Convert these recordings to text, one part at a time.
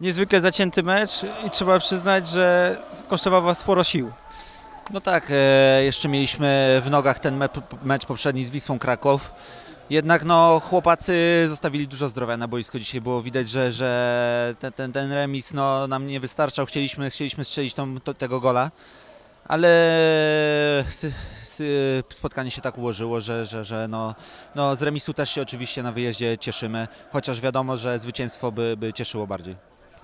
Niezwykle zacięty mecz i trzeba przyznać, że kosztował Was sporo sił. No tak, e, jeszcze mieliśmy w nogach ten me- mecz poprzedni z Wisłą Kraków. Jednak no, chłopacy zostawili dużo zdrowia na boisku. Dzisiaj było widać, że, że ten, ten, ten remis no, nam nie wystarczał. Chcieliśmy, chcieliśmy strzelić tą, to, tego gola, ale spotkanie się tak ułożyło, że, że, że no, no, z remisu też się oczywiście na wyjeździe cieszymy, chociaż wiadomo, że zwycięstwo by, by cieszyło bardziej.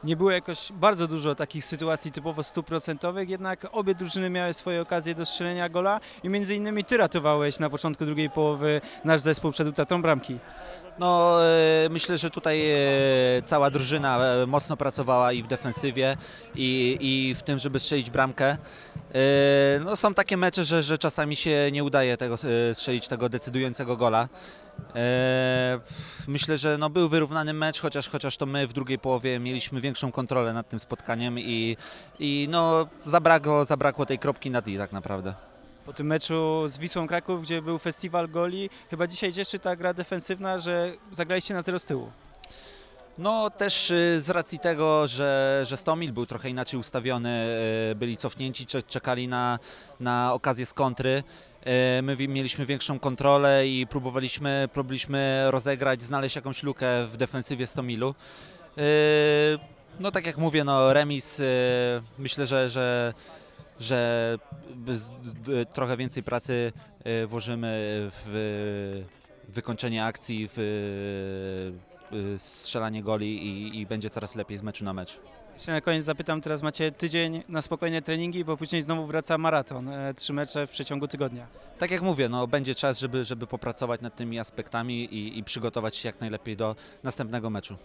Nie było jakoś bardzo dużo takich sytuacji typowo stuprocentowych, jednak obie drużyny miały swoje okazje do strzelenia gola i między innymi Ty ratowałeś na początku drugiej połowy nasz zespół przed utratą bramki. No, e, myślę, że tutaj e, cała drużyna e, mocno pracowała i w defensywie, i, i w tym, żeby strzelić bramkę. E, No, są takie mecze, że, że czasami się nie udaje tego, e, strzelić tego decydującego gola. E, Myślę, że no, był wyrównany mecz, chociaż, chociaż to my w drugiej połowie mieliśmy większą kontrolę nad tym spotkaniem i, i no, zabrakło, zabrakło tej kropki nad i tak naprawdę. Po tym meczu z Wisłą Kraków, gdzie był festiwal goli, chyba dzisiaj cieszy ta gra defensywna, że zagraliście na zero z tyłu. No też y, z racji tego, że, że Stomil był trochę inaczej ustawiony, y, byli cofnięci, cze- czekali na, na okazję z kontry. Y, My mieliśmy większą kontrolę i próbowaliśmy, próbowaliśmy rozegrać, znaleźć jakąś lukę w defensywie Stomilu. No tak jak mówię, no remis myślę, że, że, że trochę więcej pracy włożymy w wykończenie akcji, w strzelanie goli i, i będzie coraz lepiej z meczu na mecz. Jeszcze na koniec zapytam, teraz macie tydzień na spokojne treningi, bo później znowu wraca maraton, e, trzy mecze w przeciągu tygodnia. Tak jak mówię, no, będzie czas, żeby, żeby popracować nad tymi aspektami i, i przygotować się jak najlepiej do następnego meczu.